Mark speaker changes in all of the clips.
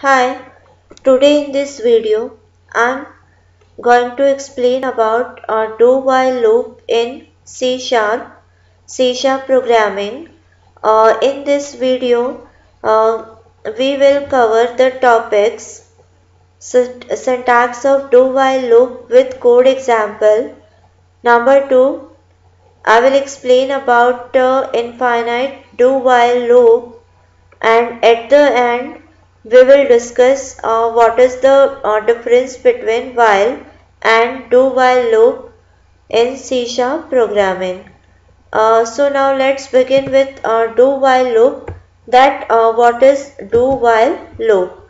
Speaker 1: Hi, today in this video I'm going to explain about a do while loop in C sharp, C sharp programming. Uh, in this video uh, we will cover the topics syntax of do while loop with code example. Number 2 I will explain about uh, infinite do while loop and at the end we will discuss uh, what is the uh, difference between while and do while loop in C sharp programming. Uh, so now let's begin with uh, do while loop that uh, what is do while loop.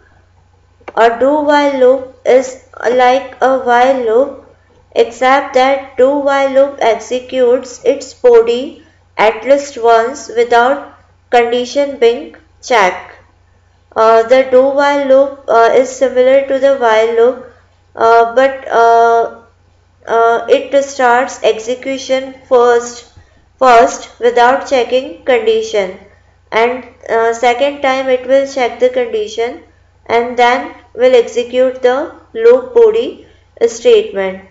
Speaker 1: A do while loop is like a while loop except that do while loop executes its body at least once without condition being checked. Uh, the do while loop uh, is similar to the while loop uh, but uh, uh, it starts execution first first without checking condition and second time it will check the condition and then will execute the loop body statement.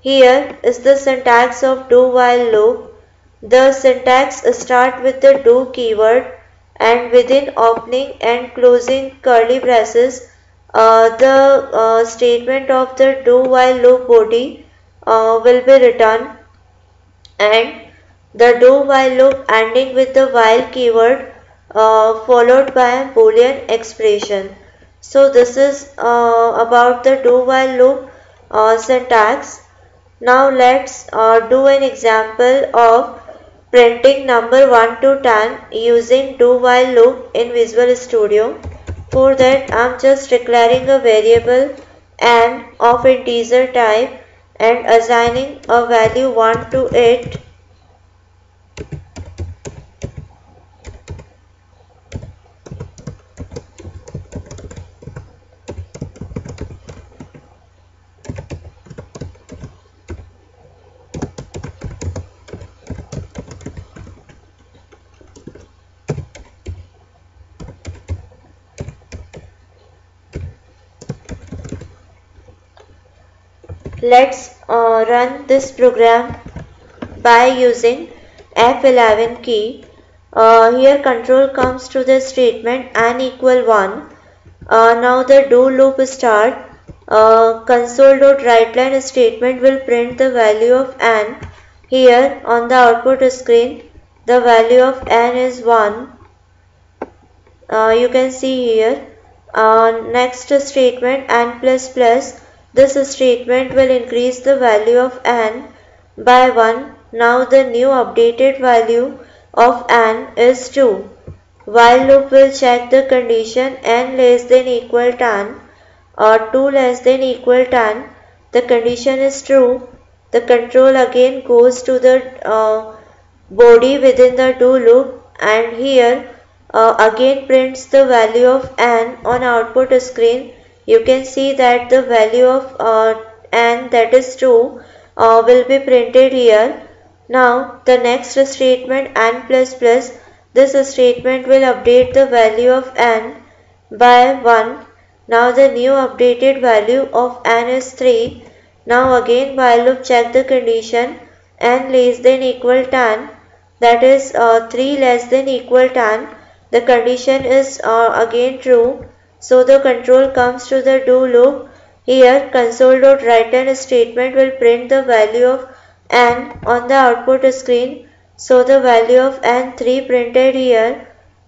Speaker 1: Here is the syntax of do while loop. The syntax start with the do keyword and within opening and closing curly braces uh, the uh, statement of the do while loop body uh, will be written and the do while loop ending with the while keyword uh, followed by a boolean expression. So this is uh, about the do while loop uh, syntax. Now let's do an example of printing number 1 to 10 using do while loop in Visual Studio. For that I am just declaring a variable n of integer type and assigning a value 1 to it Let's uh, run this program by using F11 key. Uh, here control comes to the statement n equal 1. Uh, now the do loop start. Uh, console.writeLine statement will print the value of n. Here on the output screen the value of n is 1. Uh, you can see here. Uh, next statement n plus plus this statement will increase the value of n by 1. Now the new updated value of n is 2. While loop will check the condition n less than equal 10 or 2 less than equal 10. The condition is true. The control again goes to the uh, body within the do loop and here uh, again prints the value of n on output screen you can see that the value of uh, n that is 2 uh, will be printed here. Now the next statement n plus plus this statement will update the value of n by 1. Now the new updated value of n is 3. Now again while loop check the condition n less than equal 10 that is uh, 3 less than equal 10 the condition is uh, again true so the control comes to the do loop. Here console.writeLine statement will print the value of n on the output screen. So the value of n3 printed here.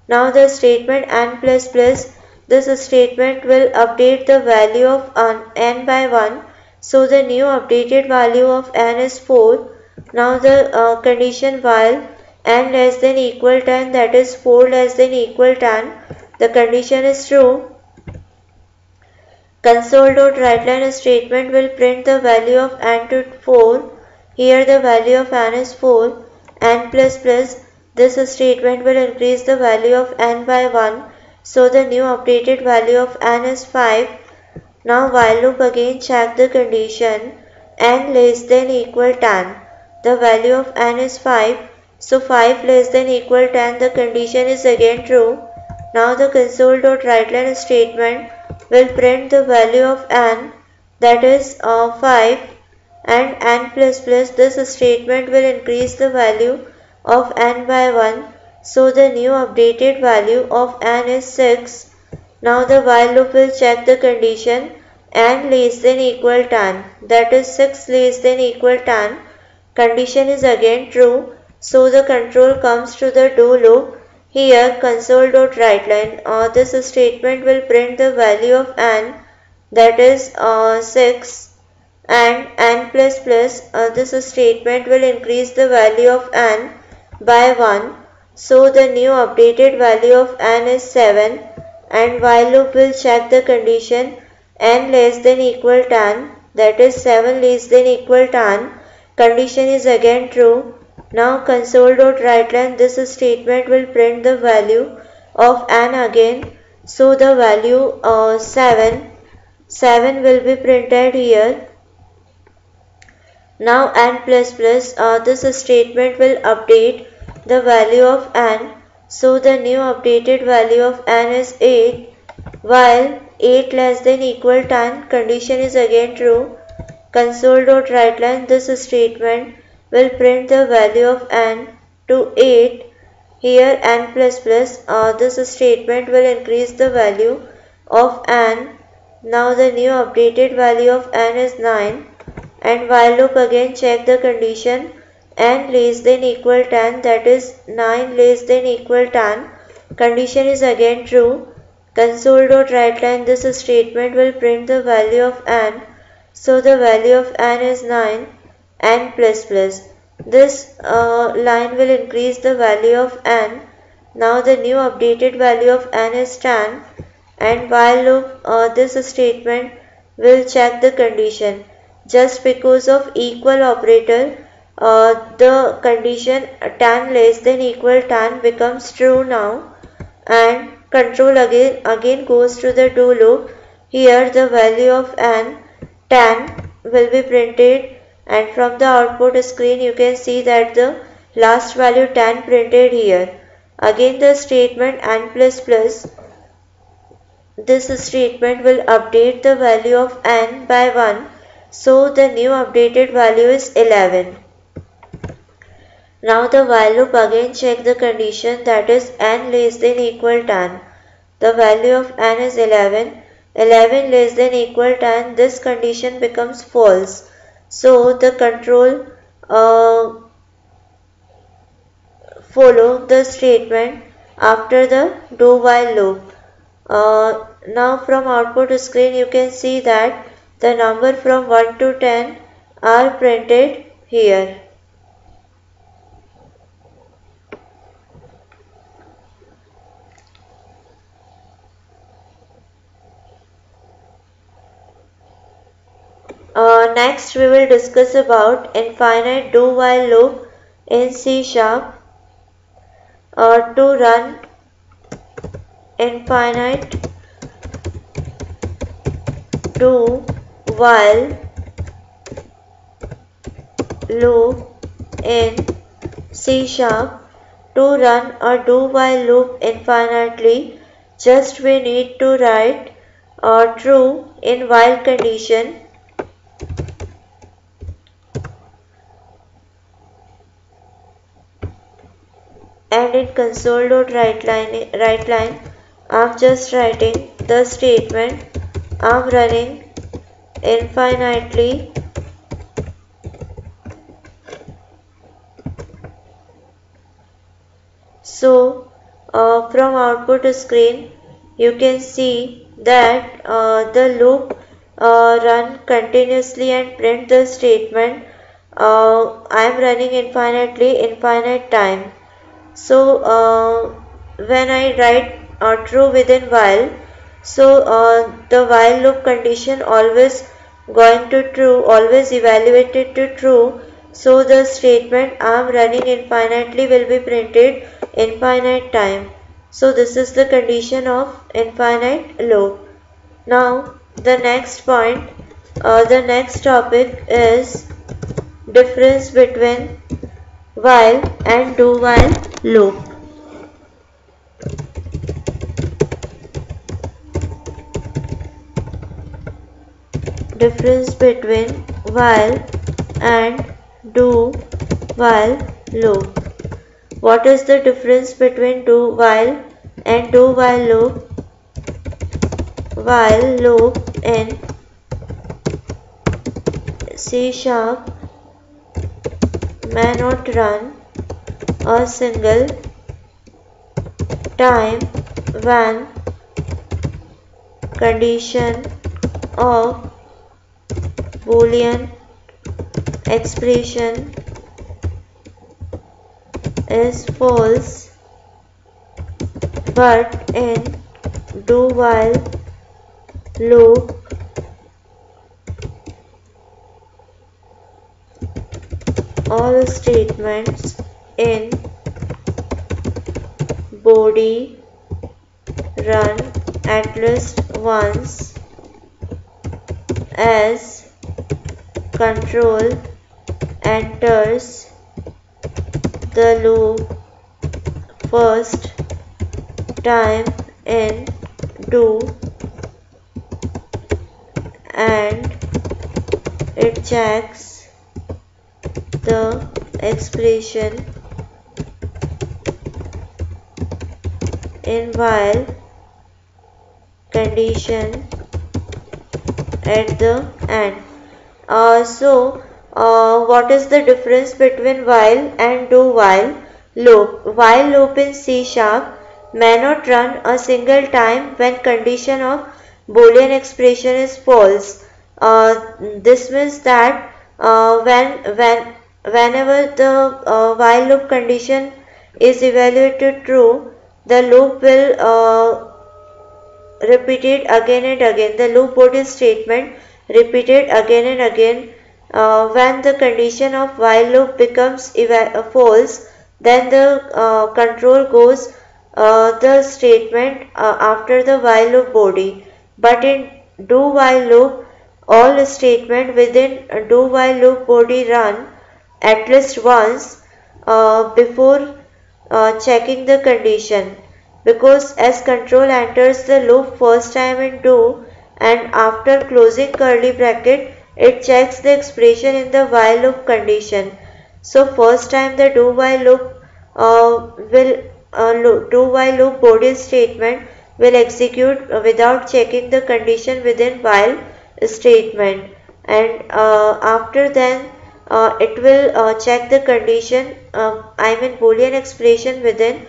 Speaker 1: Now the statement n plus plus this statement will update the value of n by 1. So the new updated value of n is 4. Now the uh, condition while n less than equal 10 that is 4 less than equal 10 the condition is true Console.writeLine statement will print the value of n to 4. Here the value of n is 4. n plus plus. This statement will increase the value of n by 1. So the new updated value of n is 5. Now while loop again check the condition n less than equal 10. The value of n is 5. So 5 less than equal 10 the condition is again true. Now the console.writeLine statement will print the value of n that is uh, 5 and n plus plus this statement will increase the value of n by 1 so the new updated value of n is 6 now the while loop will check the condition n less than equal 10 that is 6 less than equal 10 condition is again true. So the control comes to the do loop here console.writeline uh, this statement will print the value of n that is uh, 6 and n plus plus uh, this statement will increase the value of n by 1 so the new updated value of n is 7 and while loop will check the condition n less than equal 10 that is 7 less than equal 10 condition is again true now console.writeline this statement will print the value of n again so the value uh, 7 7 will be printed here now n plus plus uh, this statement will update the value of n. So the new updated value of n is 8 while 8 less than equal 10 condition is again true. Console.writeline this statement will print the value of n to 8 here n plus plus uh, this statement will increase the value of n. Now the new updated value of n is 9 and while loop again check the condition n less than equal 10 that is 9 less than equal 10 condition is again true. Console.writeline this statement will print the value of n. So the value of n is 9 n plus plus. This uh, line will increase the value of n. Now the new updated value of n is 10 and while loop uh, this statement will check the condition. Just because of equal operator uh, the condition tan less than equal tan becomes true now. And control again again goes to the do loop. Here the value of n tan will be printed and from the output screen you can see that the last value 10 printed here again the statement n plus plus this statement will update the value of n by 1 so the new updated value is 11. Now the while loop again check the condition that is n less than equal 10. The value of n is 11. 11 less than equal 10 this condition becomes false. So the control uh, follow the statement after the do while loop. Uh, now from output screen you can see that the number from 1 to 10 are printed here. Uh, next we will discuss about infinite do while loop in C sharp or uh, to run infinite do while loop in C sharp. To run a do while loop infinitely just we need to write a true in while condition and in console.writeline write line I'm just writing the statement I'm running infinitely so uh, from output screen you can see that uh, the loop uh, run continuously and print the statement uh, I am running infinitely infinite time so uh, when I write uh, true within while so the while loop condition always going to true always evaluated to true. So the statement I am running infinitely will be printed infinite time. So this is the condition of infinite loop. Now the next point uh, the next topic is difference between while and do while loop difference between while and do while loop. What is the difference between do while and do while loop? While loop in C sharp may not run a single time when condition of boolean expression is false but in do while loop all statements in body run at least once as control enters the loop. First time in do and it checks the expression in while condition at the end. Uh, so, uh, what is the difference between while and do while loop? While loop in C sharp may not run a single time when condition of boolean expression is false. Uh, this means that uh, when when whenever the uh, while loop condition is evaluated true, the loop will uh, repeated again and again. The loop body statement repeated again and again. Uh, when the condition of while loop becomes uh, false, then the uh, control goes uh, the statement uh, after the while loop body. But in do while loop, all statement within do while loop body run at least once uh, before checking the condition because as control enters the loop first time in do and after closing curly bracket it checks the expression in the while loop condition. So first time the do while loop uh, will uh, do while loop body statement will execute without checking the condition within while statement and uh, after then uh, it will uh, check the condition uh, I mean boolean expression within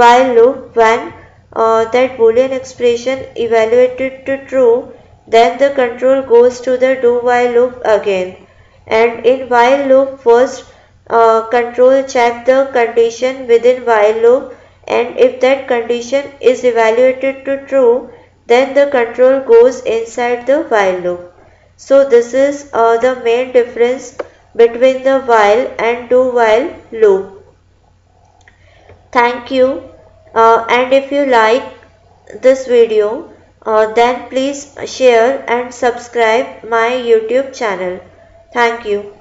Speaker 1: while loop when uh, that boolean expression evaluated to true then the control goes to the do while loop again and in while loop first uh, control check the condition within while loop and if that condition is evaluated to true then the control goes inside the while loop. So this is uh, the main difference between the while and do while loop. Thank you. Uh, and if you like this video, uh, then please share and subscribe my YouTube channel. Thank you.